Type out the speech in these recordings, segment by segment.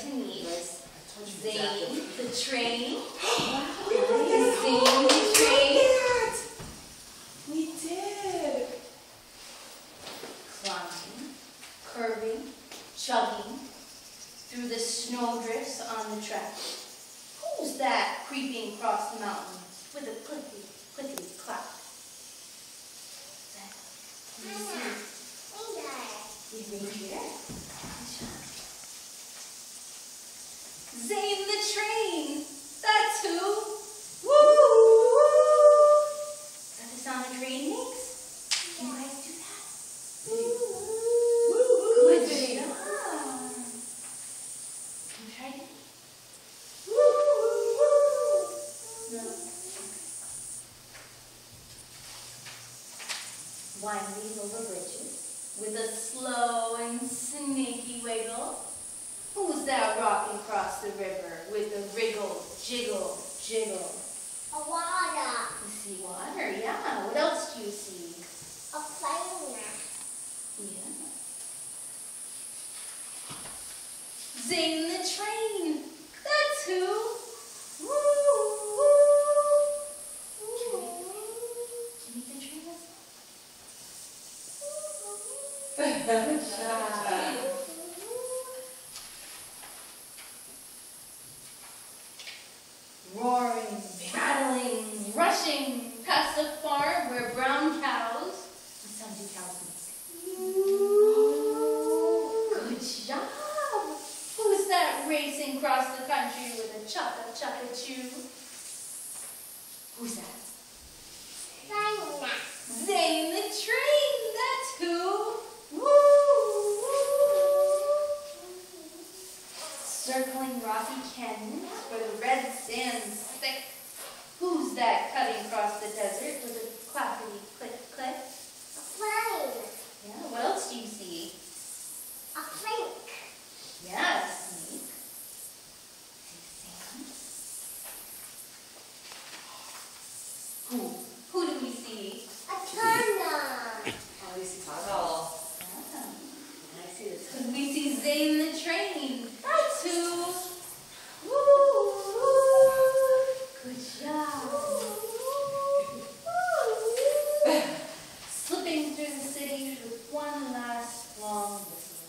to meet I told you Zane the train. there. Zane Oh, the oh, train. that. We did. Climbing, curving, chugging through the snowdrifts on the track. Who's that creeping across the mountain with a clickety, clickety clack? That, see, you reindeer? Zane the train! That's who! Woo! Is that the sound a train makes? Can you guys do that? Good job. Can you try it? No. Winding over bridges with a slow and sneaky wiggle. Who's that rocking across the river with a wriggle, jiggle, jiggle? You see water, yeah. What else do you see? A plane. Yeah. Zane the train. That's who. Woo, woo. Can you make the train whistle? Roaring, paddling, rushing past the farm where brown cows, what sound do cows make? Good job! Who's that racing across the country with a chugga Who's that? Zane the train, that's who! Woo! Circling rocky canyons where the red sand's thick. Who's that cutting across the desert with a clappity click click? Yeah, what else do you see? Yeah, a snake. See sand? Who? Who do we see? Oh, you see tunnel. Ah. I see the tunnel. Could we see Zane the train? That's who. Woo! Good job. Slipping through the city with one last long whistle.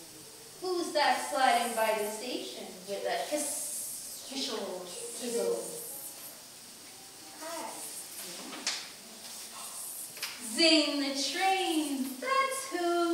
Who's that sliding by the station with a hiss, whistle, sizzle? Zane the train, that's who.